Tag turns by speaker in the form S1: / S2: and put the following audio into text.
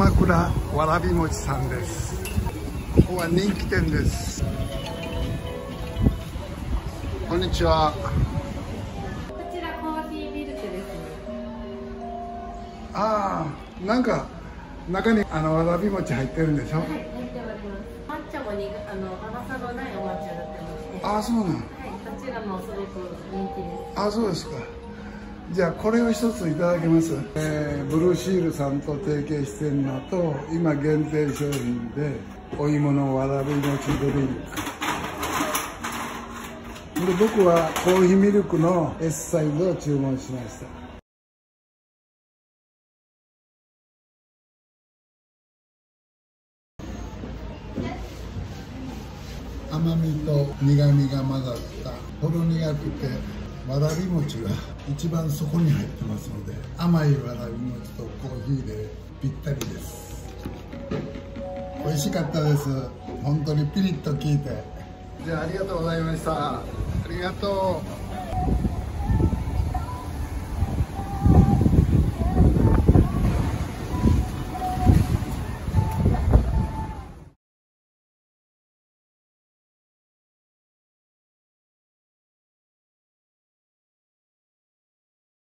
S1: 鎌倉わらび餅さんですここは人気店ですこんにちは
S2: こちらコーヒーミルクですね。
S1: ああなんか中にあのわらび餅入ってるんでしょ？
S2: はい、入っております。抹茶もにあの甘さのないお抹茶になってまして。
S1: ああそうなん
S2: はい、こちらもすごく人気です。
S1: あそうですかじゃあこれを一ついただけます、えーブルーシールさんと提携してるのと今限定商品でお芋のわらび餅ドリンクで僕はコーヒーミルクの S サイズを注文しました。甘みと苦みが混ざったほろ苦くてわらび餅が一番底に入ってますので甘いわらび餅とコーヒーでぴったりです。美味しかったです。本当にピリッと効いて。じゃあありがとうございました。ありがとう。